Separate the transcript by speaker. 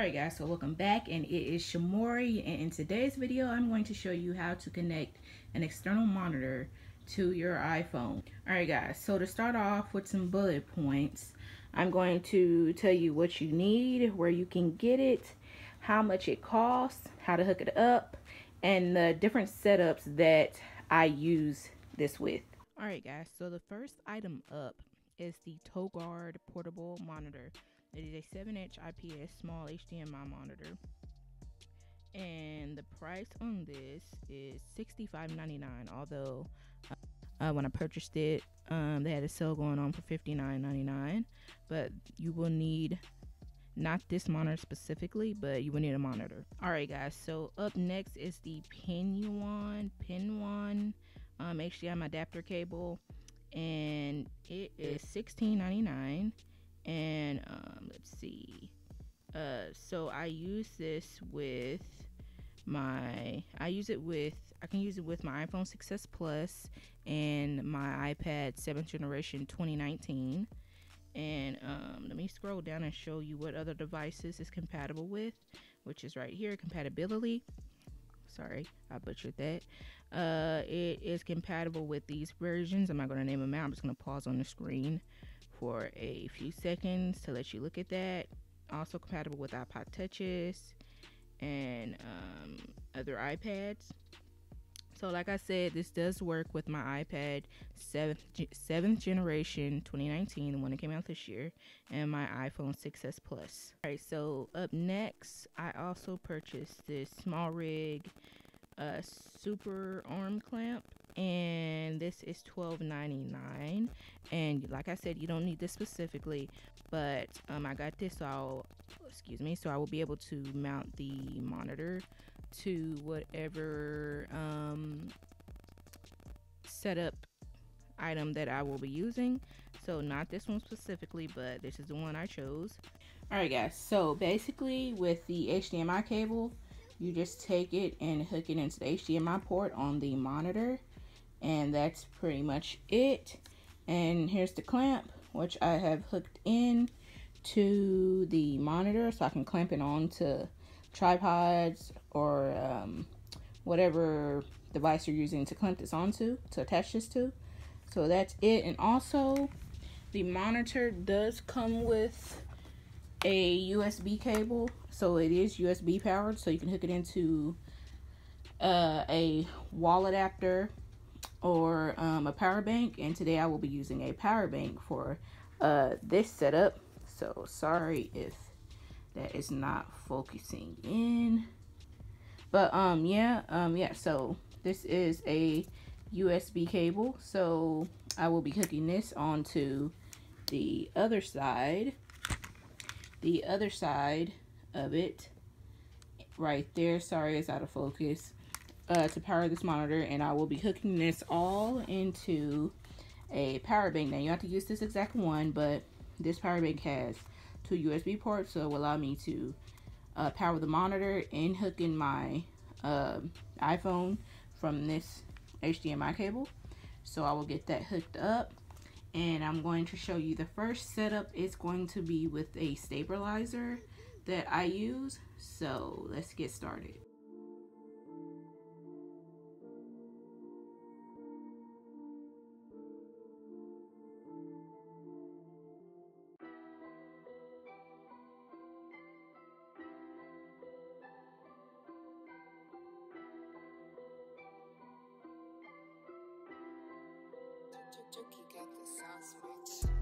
Speaker 1: Alright guys, so welcome back and it is Shamori and in today's video I'm going to show you how to connect an external monitor to your iPhone. Alright guys, so to start off with some bullet points, I'm going to tell you what you need, where you can get it, how much it costs, how to hook it up, and the different setups that I use this with. Alright guys, so the first item up is the ToGuard portable monitor. It is a 7 inch IPS small HDMI monitor. And the price on this is $65.99. Although uh, uh, when I purchased it, um, they had a sale going on for $59.99. But you will need not this monitor specifically, but you will need a monitor. Alright, guys, so up next is the Pinuon Pinuon um, HDMI adapter cable, and it is $16.99 and um, let's see. Uh, so I use this with my I use it with I can use it with my iPhone 6s Plus and my iPad 7th generation 2019 and um, let me scroll down and show you what other devices is compatible with which is right here compatibility. Sorry I butchered that. Uh, it is compatible with these versions. I'm not going to name them out. I'm just going to pause on the screen for a few seconds to let you look at that. Also compatible with iPod Touches and um, other iPads. So, like I said, this does work with my iPad 7th, 7th generation 2019, the one that came out this year, and my iPhone 6s Plus. Alright, so up next, I also purchased this SmallRig uh, super arm clamp and this is $12.99 and like I said you don't need this specifically but um, I got this so I'll excuse me so I will be able to mount the monitor to whatever um, setup item that I will be using. So not this one specifically but this is the one I chose. Alright guys so basically with the HDMI cable you just take it and hook it into the HDMI port on the monitor and that's pretty much it. And here's the clamp which I have hooked in to the monitor so I can clamp it on to tripods or um, whatever device you're using to clamp this onto to attach this to. So that's it. And also the monitor does come with a USB cable. So it is USB powered so you can hook it into uh, a wall adapter or um, a power bank and today I will be using a power bank for uh, this setup. So sorry if that is not focusing in. But um yeah um yeah so this is a USB cable. So I will be hooking this onto the other side the other side of it right there. Sorry it's out of focus uh, to power this monitor and I will be hooking this all into a power bank. Now you have to use this exact one, but this power bank has two USB ports, so it will allow me to uh, power the monitor and hook in my uh, iPhone from this HDMI cable. So I will get that hooked up and I'm going to show you the first setup is going to be with a stabilizer that I use. So let's get started. Turkey got the sauce, bitch.